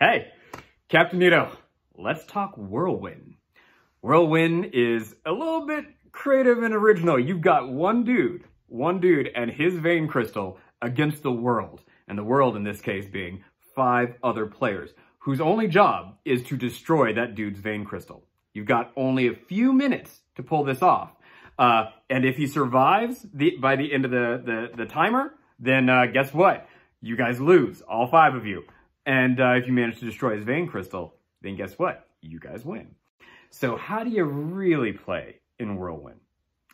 Hey, Captain Nito, let's talk Whirlwind. Whirlwind is a little bit creative and original. You've got one dude, one dude and his Vain Crystal against the world. And the world in this case being five other players whose only job is to destroy that dude's Vain Crystal. You've got only a few minutes to pull this off. Uh, and if he survives the, by the end of the, the, the timer, then uh, guess what? You guys lose, all five of you. And uh, if you manage to destroy his vain crystal, then guess what? You guys win. So how do you really play in Whirlwind?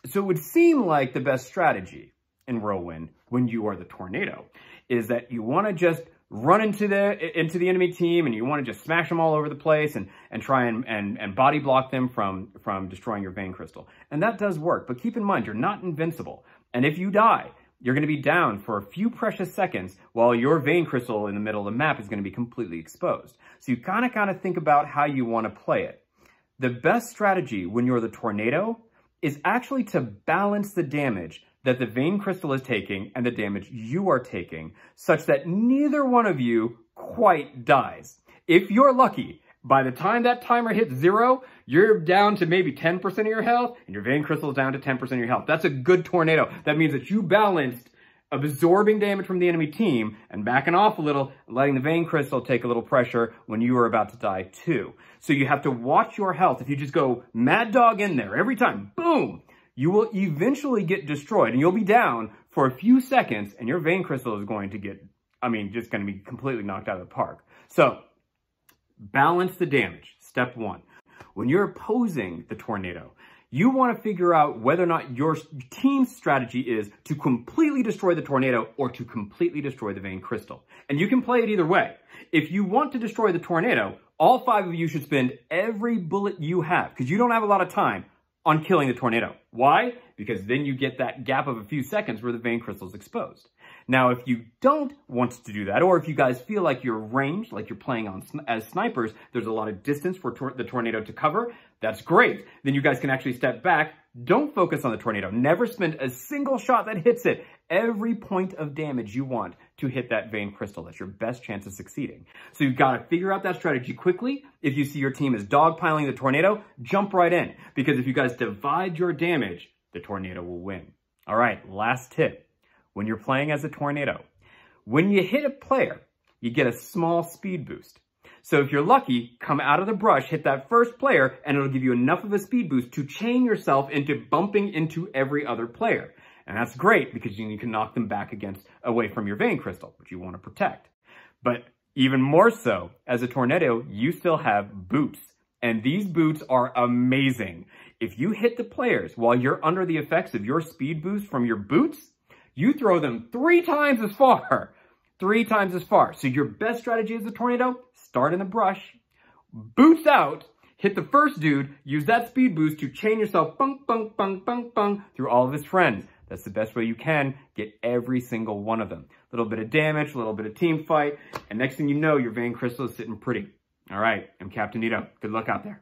So it would seem like the best strategy in Whirlwind when you are the tornado is that you want to just run into the into the enemy team and you want to just smash them all over the place and and try and and, and body block them from from destroying your vain crystal. And that does work, but keep in mind you're not invincible. And if you die, you're going to be down for a few precious seconds while your vain crystal in the middle of the map is going to be completely exposed. So you kind of kind of think about how you want to play it. The best strategy when you're the tornado is actually to balance the damage that the vain crystal is taking and the damage you are taking such that neither one of you quite dies. If you're lucky, by the time that timer hits zero, you're down to maybe 10% of your health and your vain crystal is down to 10% of your health. That's a good tornado. That means that you balanced absorbing damage from the enemy team and backing off a little, letting the vain crystal take a little pressure when you are about to die too. So you have to watch your health. If you just go mad dog in there every time, boom, you will eventually get destroyed and you'll be down for a few seconds and your vain crystal is going to get, I mean, just going to be completely knocked out of the park. So balance the damage, step one. When you're opposing the tornado, you want to figure out whether or not your team's strategy is to completely destroy the tornado or to completely destroy the vain crystal. And you can play it either way. If you want to destroy the tornado, all five of you should spend every bullet you have, because you don't have a lot of time, on killing the tornado. Why? Because then you get that gap of a few seconds where the vain crystal is exposed. Now, if you don't want to do that, or if you guys feel like you're ranged, like you're playing on as snipers, there's a lot of distance for tor the tornado to cover, that's great. Then you guys can actually step back. Don't focus on the tornado. Never spend a single shot that hits it. Every point of damage you want to hit that vain crystal. That's your best chance of succeeding. So you've got to figure out that strategy quickly. If you see your team is dogpiling the tornado, jump right in. Because if you guys divide your damage, the tornado will win. All right, last tip. When you're playing as a tornado, when you hit a player, you get a small speed boost. So if you're lucky, come out of the brush, hit that first player, and it'll give you enough of a speed boost to chain yourself into bumping into every other player. And that's great because you can knock them back against away from your vain crystal, which you want to protect. But even more so, as a tornado, you still have boots. And these boots are amazing. If you hit the players while you're under the effects of your speed boost from your boots, you throw them three times as far. Three times as far. So your best strategy as a tornado, start in the brush, boots out, hit the first dude, use that speed boost to chain yourself bunk, bunk, bunk, bunk, bunk through all of his friends. That's the best way you can get every single one of them. A little bit of damage, a little bit of team fight, and next thing you know, your Vain Crystal is sitting pretty. All right, I'm Captain Nito. Good luck out there.